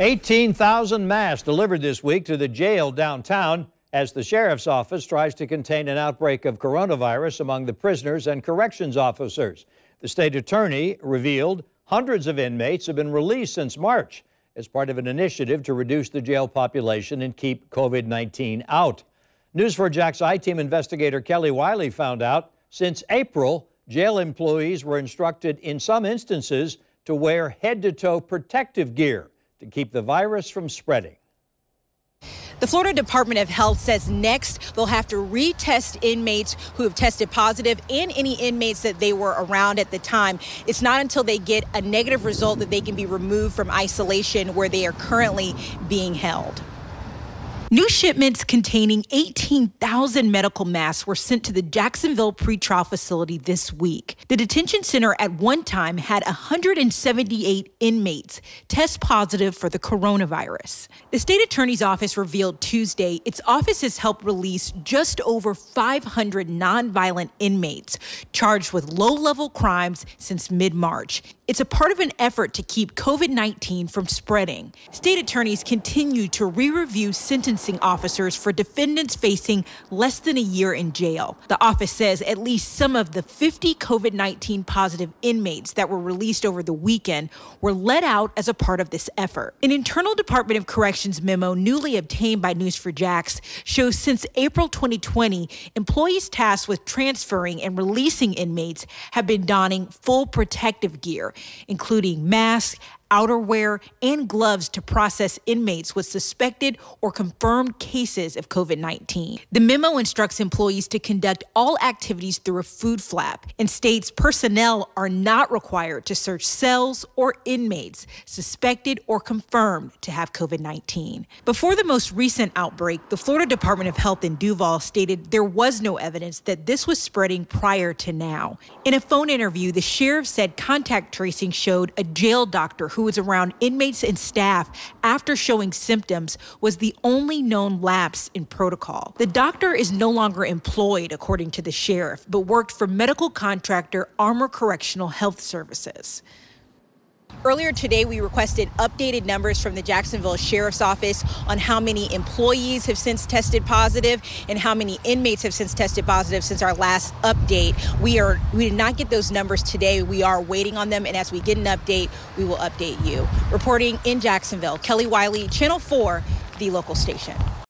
18,000 masks delivered this week to the jail downtown as the sheriff's office tries to contain an outbreak of coronavirus among the prisoners and corrections officers. The state attorney revealed hundreds of inmates have been released since March as part of an initiative to reduce the jail population and keep COVID 19 out. News4JAX I team investigator Kelly Wiley found out since April, jail employees were instructed in some instances to wear head to toe protective gear to keep the virus from spreading. The Florida Department of Health says next they'll have to retest inmates who have tested positive and any inmates that they were around at the time. It's not until they get a negative result that they can be removed from isolation where they are currently being held. New shipments containing 18,000 medical masks were sent to the Jacksonville pretrial facility this week. The detention center at one time had 178 inmates test positive for the coronavirus. The state attorney's office revealed Tuesday its office has helped release just over 500 nonviolent inmates charged with low level crimes since mid March. It's a part of an effort to keep COVID 19 from spreading. State attorneys continue to re review sentencing officers for defendants facing less than a year in jail. The office says at least some of the 50 COVID 19 positive inmates that were released over the weekend were let out as a part of this effort. An internal Department of Corrections memo newly obtained by News4JAX shows since April 2020, employees tasked with transferring and releasing inmates have been donning full protective gear including masks, outerwear, and gloves to process inmates with suspected or confirmed cases of COVID 19. The memo instructs employees to conduct all activities through a food flap and states personnel are not required to search cells or inmates suspected or confirmed to have COVID 19. Before the most recent outbreak, the Florida Department of Health in Duval stated there was no evidence that this was spreading prior to now. In a phone interview, the sheriff said contact tracing showed a jail doctor who who was around inmates and staff after showing symptoms was the only known lapse in protocol. The doctor is no longer employed, according to the sheriff, but worked for medical contractor Armor Correctional Health Services. Earlier today, we requested updated numbers from the Jacksonville Sheriff's Office on how many employees have since tested positive and how many inmates have since tested positive since our last update. We are we did not get those numbers today. We are waiting on them, and as we get an update, we will update you. Reporting in Jacksonville, Kelly Wiley, Channel 4, the local station.